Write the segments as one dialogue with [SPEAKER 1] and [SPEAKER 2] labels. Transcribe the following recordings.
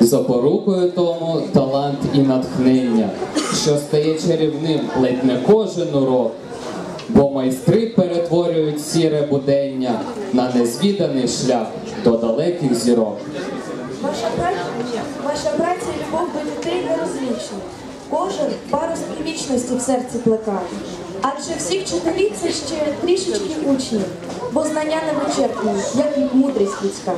[SPEAKER 1] Запорукою тому талант і натхнення, що стає чарівним ледь не кожен урок, бо майстри перетворюють сіре будення на незвіданий шлях до далеких зірок.
[SPEAKER 2] Ваша праця, ваша праця і любов до дітей нерозлічна. Кожен паростки вічності в серці плекає. Адже всі вчителі це ще трішечки учні, бо знання не вичерпні, як мудрість людська.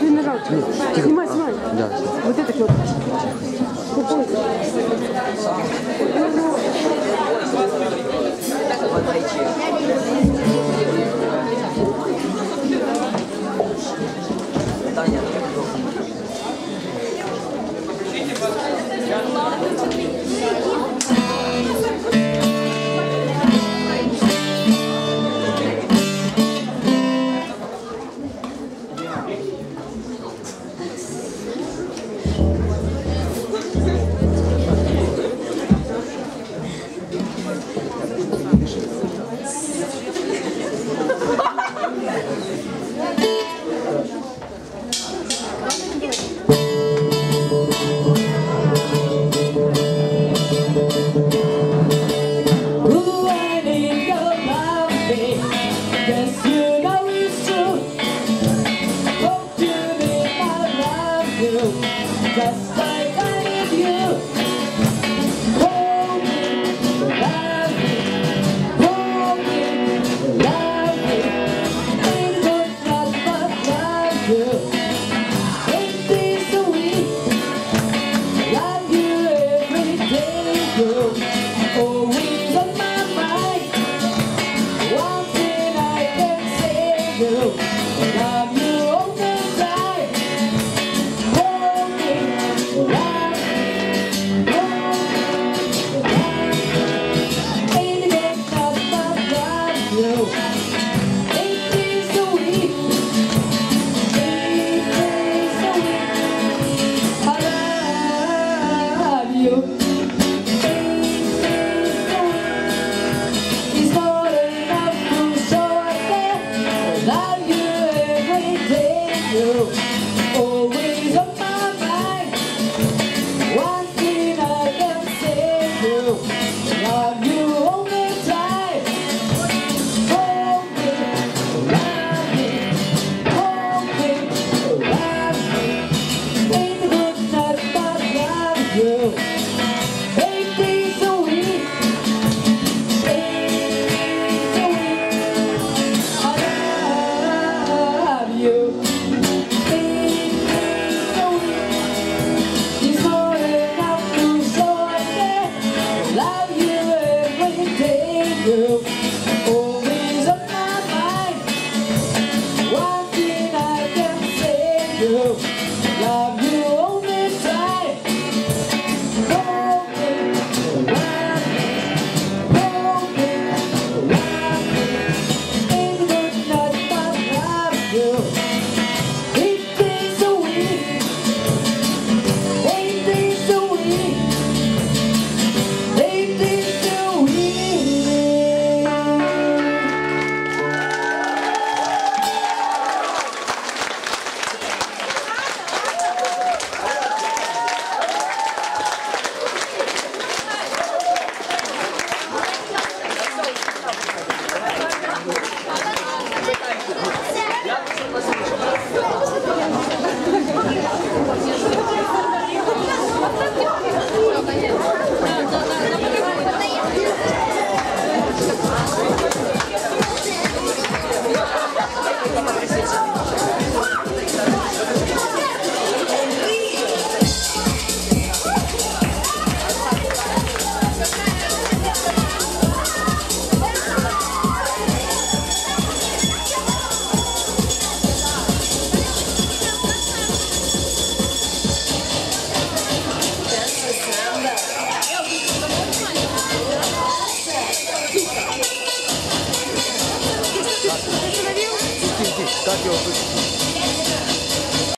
[SPEAKER 3] Не нажал. Снимай, снимай. Вот это вот. Какой?
[SPEAKER 4] You. Just love